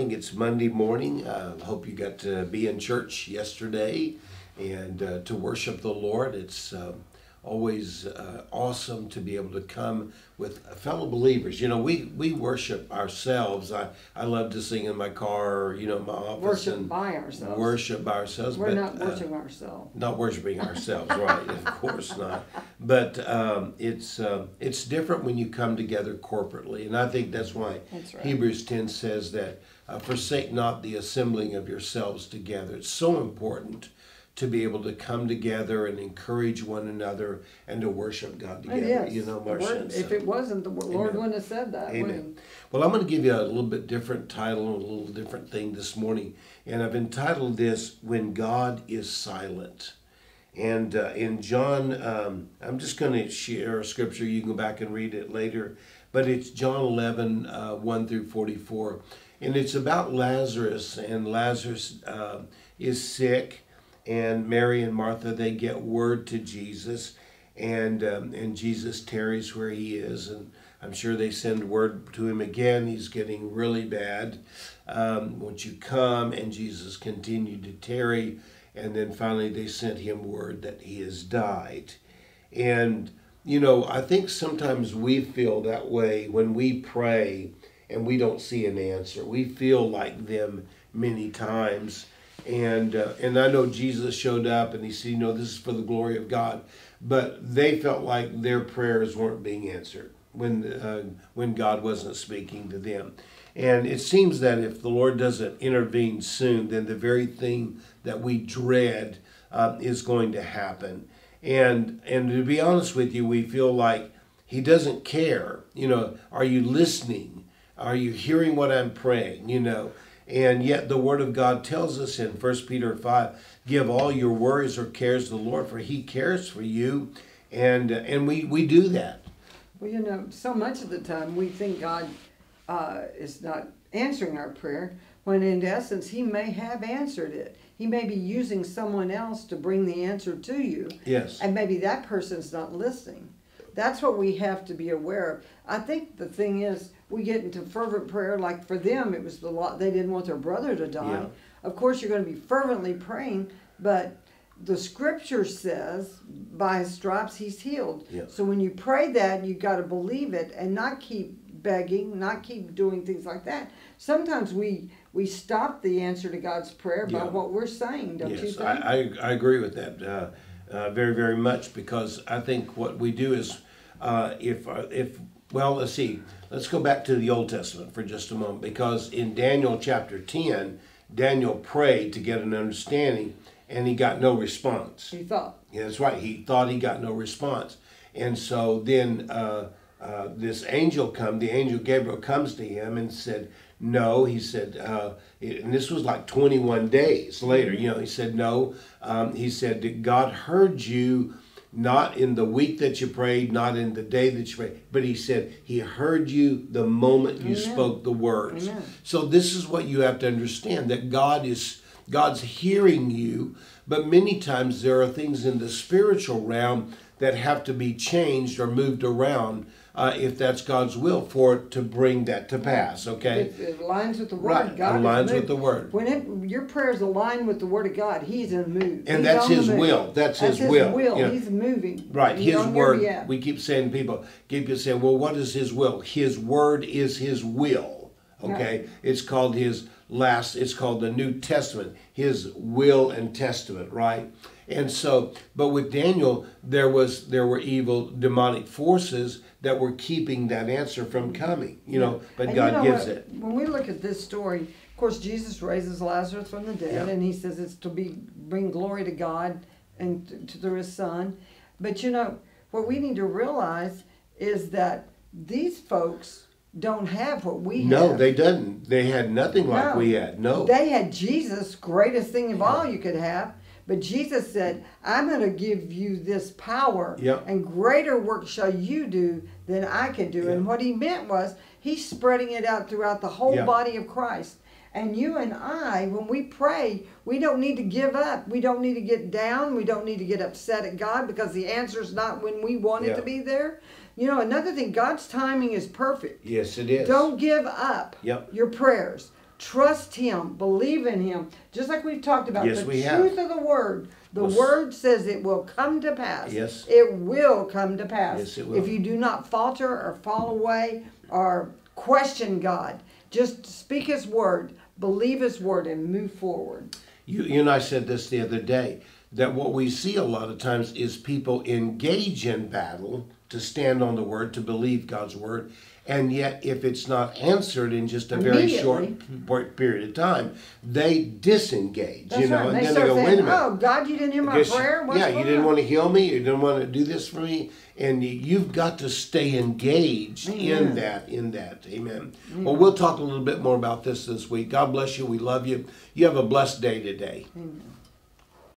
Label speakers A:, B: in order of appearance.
A: It's Monday morning. I uh, hope you got to be in church yesterday and uh, to worship the Lord. It's uh, always uh, awesome to be able to come with fellow believers. You know, we, we worship ourselves. I, I love to sing in my car, you know, my office.
B: Worship by ourselves.
A: Worship by ourselves.
B: We're but, not uh, worshiping uh, ourselves.
A: Not worshiping ourselves, right? of course not. But um, it's uh, it's different when you come together corporately, and I think that's why
B: that's right.
A: Hebrews ten says that uh, forsake not the assembling of yourselves together. It's so important to be able to come together and encourage one another and to worship God together.
B: Yes.
A: You know, Marcia.
B: If it wasn't, the Lord Amen. wouldn't have said that.
A: Amen. Well, I'm going to give you a little bit different title, a little different thing this morning, and I've entitled this "When God Is Silent." And uh, in John, um, I'm just going to share a scripture. You can go back and read it later, but it's John 11, uh, 1 through 44. And it's about Lazarus, and Lazarus uh, is sick and Mary and Martha they get word to Jesus, and um, and Jesus tarries where he is, and I'm sure they send word to him again. He's getting really bad. Um, won't you come? And Jesus continued to tarry, and then finally they sent him word that he has died, and you know I think sometimes we feel that way when we pray and we don't see an answer. We feel like them many times and uh, and I know Jesus showed up and he said, you know, this is for the glory of God, but they felt like their prayers weren't being answered when uh, when God wasn't speaking to them. And it seems that if the Lord doesn't intervene soon, then the very thing that we dread uh, is going to happen. And and to be honest with you, we feel like He doesn't care. You know, are you listening? Are you hearing what I'm praying? You know, and yet the Word of God tells us in 1 Peter 5 give all your worries or cares to the Lord, for He cares for you. And, and we, we do that.
B: Well, you know, so much of the time we think God uh, is not answering our prayer, when in essence He may have answered it. He may be using someone else to bring the answer to you.
A: Yes.
B: And maybe that person's not listening. That's what we have to be aware of. I think the thing is, we get into fervent prayer. Like for them, it was the lot they didn't want their brother to die. Yeah. Of course, you're going to be fervently praying, but the scripture says, "By his stripes he's healed."
A: Yeah.
B: So when you pray that, you got to believe it and not keep begging, not keep doing things like that. Sometimes we we stop the answer to God's prayer by yeah. what we're saying, don't
A: yes,
B: you think?
A: I, I, I agree with that uh, uh, very very much because I think what we do is uh, if uh, if well, let's see. Let's go back to the Old Testament for just a moment because in Daniel chapter 10, Daniel prayed to get an understanding and he got no response.
B: He thought.
A: Yeah, that's right. He thought he got no response. And so then uh, uh, this angel come, the angel Gabriel comes to him and said, no, he said, uh, and this was like 21 days later, you know, he said, no. Um, he said, God heard you not in the week that you prayed, not in the day that you prayed, but he said he heard you the moment you Amen. spoke the words.
B: Amen.
A: So this is what you have to understand that God is God's hearing you, but many times there are things in the spiritual realm that have to be changed or moved around uh, if that's God's will for it to bring that to pass. Okay,
B: it, it aligns with the word.
A: Right,
B: God
A: aligns with the word.
B: When it, your prayers align with the word of God, He's in the move.
A: And He's that's His will. That's,
B: that's
A: His, will.
B: will. You know? He's moving.
A: Right, His word. We keep saying people, keep you saying, well, what is His will? His word is His will. Okay, right. it's called His last. It's called the New Testament. His will and testament. Right. And so, but with Daniel, there was there were evil demonic forces that were keeping that answer from coming. You know, but
B: and
A: God
B: you know
A: gives
B: what,
A: it.
B: When we look at this story, of course, Jesus raises Lazarus from the dead,
A: yeah.
B: and He says it's to be bring glory to God and to, to through His Son. But you know what we need to realize is that these folks don't have what we
A: no,
B: have.
A: they didn't. They had nothing like we had. No.
B: They had Jesus, greatest thing of yeah. all you could have. But Jesus said, I'm going to give you this power,
A: yep.
B: and greater work shall you do than I can do. Yep. And what he meant was, he's spreading it out throughout the whole yep. body of Christ. And you and I, when we pray, we don't need to give up. We don't need to get down. We don't need to get upset at God because the answer is not when we want it to be there. You know, another thing, God's timing is perfect.
A: Yes, it is.
B: Don't give up
A: yep.
B: your prayers. Trust Him, believe in Him. Just like we've talked about
A: Yes,
B: the
A: we
B: truth
A: have.
B: of the Word. The
A: Yes.
B: Word says it will come to pass.
A: Yes.
B: It will come to pass.
A: Yes, it will.
B: If you do not falter or fall away or question God, just speak His Word, believe His Word, and move forward.
A: You, you and I said this the other day that what we see a lot of times is people engage in battle to stand on the word, to believe God's word, and yet if it's not answered in just a very short period of time, they disengage.
B: That's
A: you know,
B: right.
A: and
B: They
A: then they go,
B: saying,
A: "Wait a minute."
B: "Oh God, you didn't hear my
A: Guess-
B: prayer. What's
A: yeah, you didn't
B: on?"
A: want to heal me. You didn't want to do this for me, and you- you've got to stay engaged in that. In that, Amen. Well, we'll talk a little bit more about this this week. God bless you. We love you. You have a blessed day today.
B: Amen.